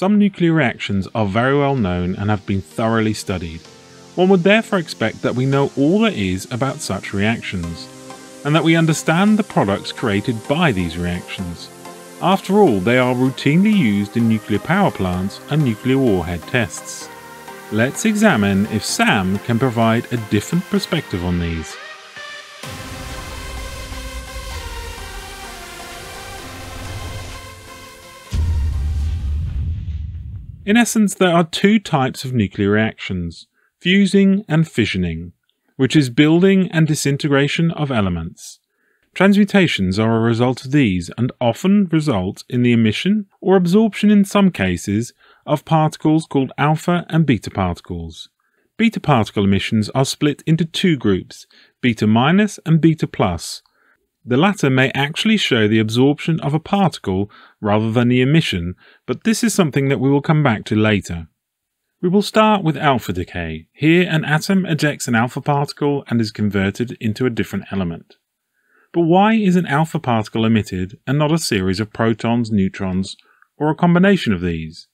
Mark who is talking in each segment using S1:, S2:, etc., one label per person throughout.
S1: Some nuclear reactions are very well known and have been thoroughly studied. One would therefore expect that we know all there is about such reactions, and that we understand the products created by these reactions. After all, they are routinely used in nuclear power plants and nuclear warhead tests. Let's examine if SAM can provide a different perspective on these. In essence, there are two types of nuclear reactions fusing and fissioning, which is building and disintegration of elements. Transmutations are a result of these and often result in the emission or absorption in some cases of particles called alpha and beta particles. Beta particle emissions are split into two groups, beta minus and beta plus, the latter may actually show the absorption of a particle rather than the emission, but this is something that we will come back to later. We will start with alpha decay. Here an atom ejects an alpha particle and is converted into a different element. But why is an alpha particle emitted and not a series of protons, neutrons, or a combination of these?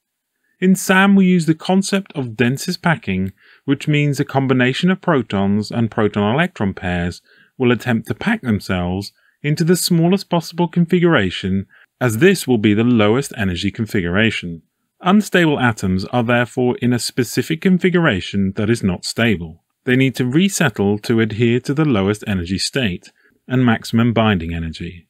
S1: In SAM we use the concept of densest packing, which means a combination of protons and proton-electron pairs will attempt to pack themselves into the smallest possible configuration as this will be the lowest energy configuration. Unstable atoms are therefore in a specific configuration that is not stable. They need to resettle to adhere to the lowest energy state and maximum binding energy.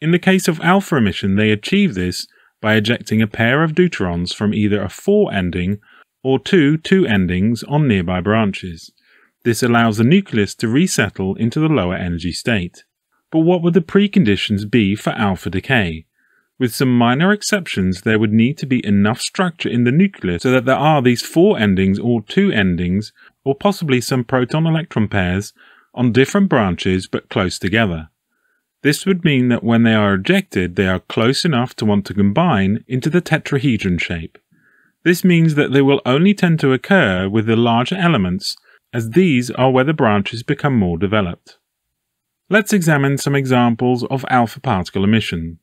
S1: In the case of alpha emission, they achieve this by ejecting a pair of deuterons from either a 4 ending or two 2 endings on nearby branches. This allows the nucleus to resettle into the lower energy state. But what would the preconditions be for alpha decay? With some minor exceptions, there would need to be enough structure in the nucleus so that there are these four endings or two endings, or possibly some proton-electron pairs, on different branches but close together. This would mean that when they are ejected, they are close enough to want to combine into the tetrahedron shape. This means that they will only tend to occur with the larger elements as these are where the branches become more developed. Let's examine some examples of alpha particle emission.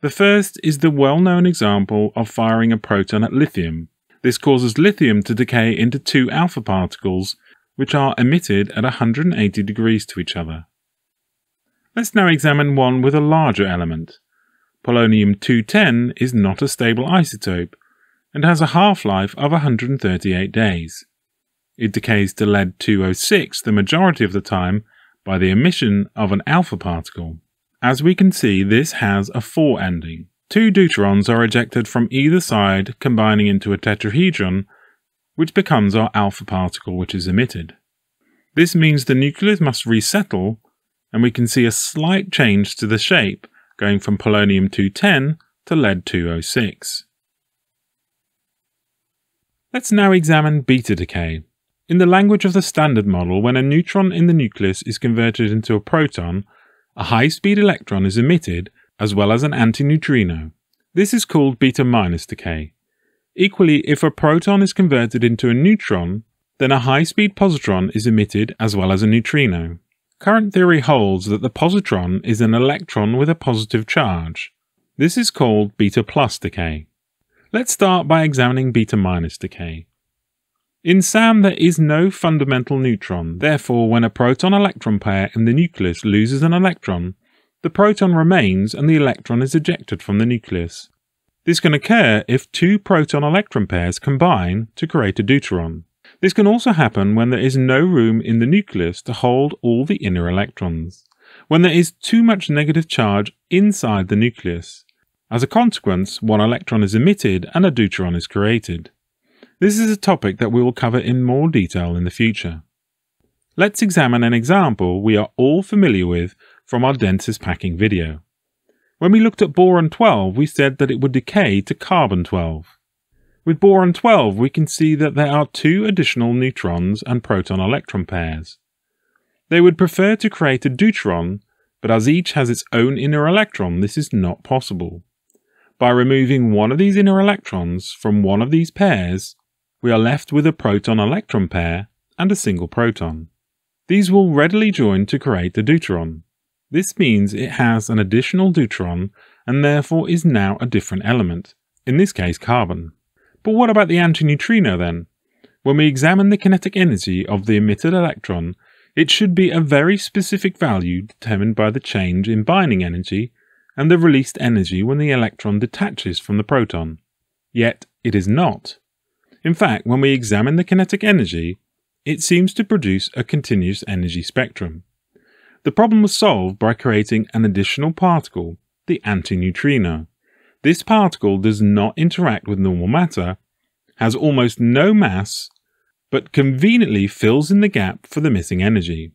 S1: The first is the well-known example of firing a proton at lithium. This causes lithium to decay into two alpha particles, which are emitted at 180 degrees to each other. Let's now examine one with a larger element. Polonium-210 is not a stable isotope and has a half-life of 138 days. It decays to lead-206 the majority of the time by the emission of an alpha particle. As we can see, this has a 4 ending. Two deuterons are ejected from either side, combining into a tetrahedron, which becomes our alpha particle which is emitted. This means the nucleus must resettle, and we can see a slight change to the shape, going from polonium-210 to lead-206. Let's now examine beta decay. In the language of the Standard Model, when a neutron in the nucleus is converted into a proton, a high-speed electron is emitted as well as an antineutrino. This is called beta minus decay. Equally, if a proton is converted into a neutron, then a high-speed positron is emitted as well as a neutrino. Current theory holds that the positron is an electron with a positive charge. This is called beta plus decay. Let's start by examining beta minus decay. In SAM, there is no fundamental neutron, therefore when a proton-electron pair in the nucleus loses an electron, the proton remains and the electron is ejected from the nucleus. This can occur if two proton-electron pairs combine to create a deuteron. This can also happen when there is no room in the nucleus to hold all the inner electrons, when there is too much negative charge inside the nucleus. As a consequence, one electron is emitted and a deuteron is created. This is a topic that we will cover in more detail in the future. Let's examine an example we are all familiar with from our densest packing video. When we looked at boron-12, we said that it would decay to carbon-12. With boron-12, we can see that there are two additional neutrons and proton-electron pairs. They would prefer to create a deuteron, but as each has its own inner electron, this is not possible. By removing one of these inner electrons from one of these pairs, we are left with a proton-electron pair and a single proton. These will readily join to create the deuteron. This means it has an additional deuteron and therefore is now a different element, in this case carbon. But what about the antineutrino then? When we examine the kinetic energy of the emitted electron, it should be a very specific value determined by the change in binding energy and the released energy when the electron detaches from the proton. Yet it is not. In fact, when we examine the kinetic energy, it seems to produce a continuous energy spectrum. The problem was solved by creating an additional particle, the antineutrino. This particle does not interact with normal matter, has almost no mass, but conveniently fills in the gap for the missing energy.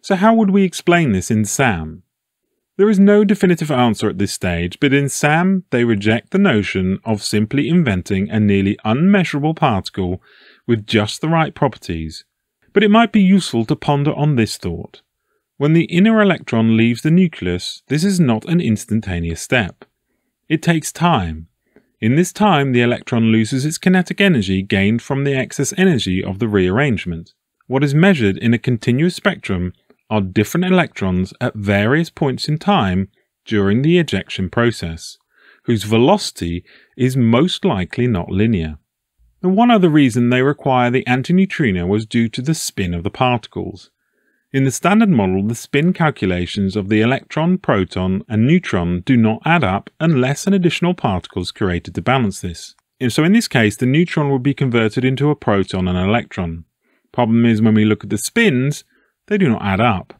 S1: So how would we explain this in SAM? There is no definitive answer at this stage, but in SAM they reject the notion of simply inventing a nearly unmeasurable particle with just the right properties. But it might be useful to ponder on this thought. When the inner electron leaves the nucleus, this is not an instantaneous step. It takes time. In this time, the electron loses its kinetic energy gained from the excess energy of the rearrangement. What is measured in a continuous spectrum are different electrons at various points in time during the ejection process, whose velocity is most likely not linear. The one other reason they require the antineutrino was due to the spin of the particles. In the standard model, the spin calculations of the electron, proton, and neutron do not add up unless an additional particle is created to balance this. And So in this case, the neutron would be converted into a proton and an electron. Problem is when we look at the spins, they do not add up.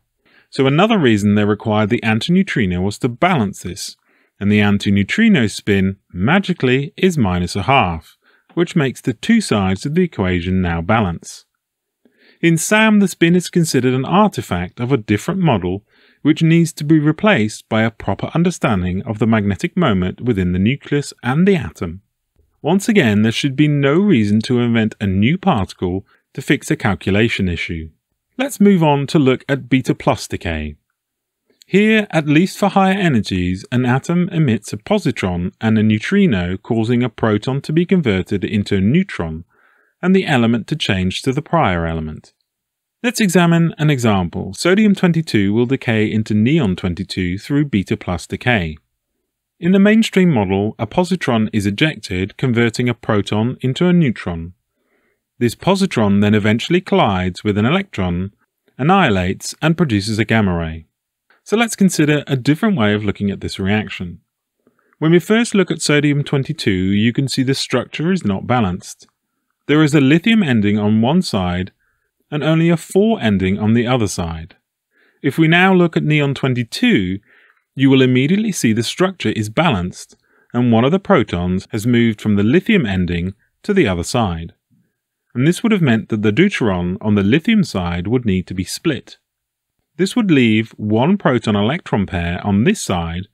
S1: So another reason they required the antineutrino was to balance this, and the antineutrino spin, magically, is minus a half, which makes the two sides of the equation now balance. In SAM, the spin is considered an artifact of a different model which needs to be replaced by a proper understanding of the magnetic moment within the nucleus and the atom. Once again, there should be no reason to invent a new particle to fix a calculation issue. Let's move on to look at beta plus decay. Here, at least for higher energies, an atom emits a positron and a neutrino causing a proton to be converted into a neutron and the element to change to the prior element. Let's examine an example. Sodium-22 will decay into neon-22 through beta plus decay. In the mainstream model, a positron is ejected, converting a proton into a neutron. This positron then eventually collides with an electron, annihilates, and produces a gamma ray. So let's consider a different way of looking at this reaction. When we first look at sodium-22, you can see the structure is not balanced. There is a lithium ending on one side and only a 4 ending on the other side. If we now look at neon-22, you will immediately see the structure is balanced and one of the protons has moved from the lithium ending to the other side and this would have meant that the deuteron on the lithium side would need to be split. This would leave one proton-electron pair on this side,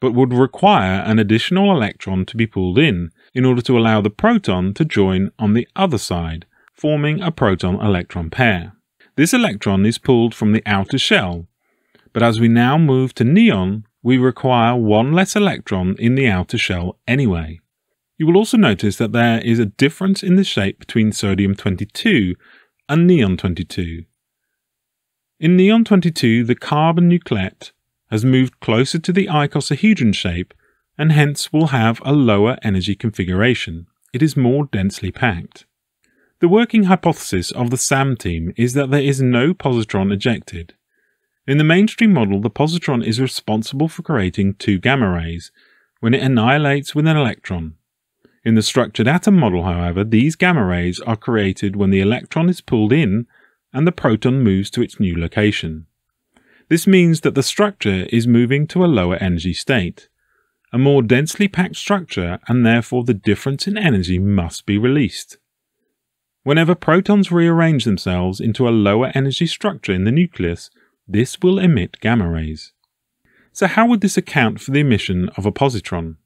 S1: but would require an additional electron to be pulled in, in order to allow the proton to join on the other side, forming a proton-electron pair. This electron is pulled from the outer shell, but as we now move to neon, we require one less electron in the outer shell anyway. You will also notice that there is a difference in the shape between sodium-22 and neon-22. In neon-22, the carbon nuclet has moved closer to the icosahedron shape and hence will have a lower energy configuration. It is more densely packed. The working hypothesis of the SAM team is that there is no positron ejected. In the mainstream model, the positron is responsible for creating two gamma rays when it annihilates with an electron. In the structured atom model, however, these gamma rays are created when the electron is pulled in and the proton moves to its new location. This means that the structure is moving to a lower energy state. A more densely packed structure and therefore the difference in energy must be released. Whenever protons rearrange themselves into a lower energy structure in the nucleus, this will emit gamma rays. So how would this account for the emission of a positron?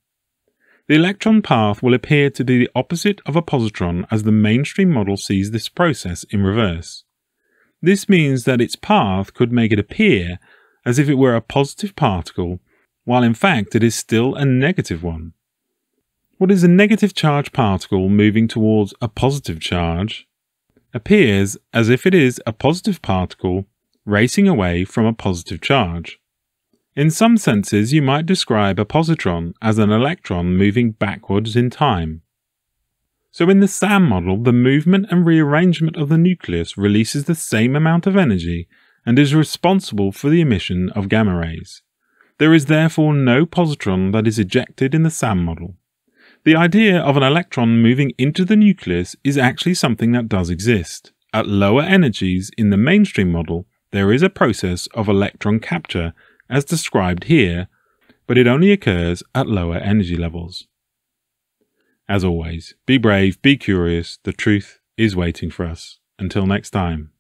S1: The electron path will appear to be the opposite of a positron as the mainstream model sees this process in reverse. This means that its path could make it appear as if it were a positive particle, while in fact it is still a negative one. What is a negative charge particle moving towards a positive charge appears as if it is a positive particle racing away from a positive charge. In some senses, you might describe a positron as an electron moving backwards in time. So in the SAM model, the movement and rearrangement of the nucleus releases the same amount of energy and is responsible for the emission of gamma rays. There is therefore no positron that is ejected in the SAM model. The idea of an electron moving into the nucleus is actually something that does exist. At lower energies in the mainstream model, there is a process of electron capture as described here, but it only occurs at lower energy levels. As always, be brave, be curious, the truth is waiting for us. Until next time.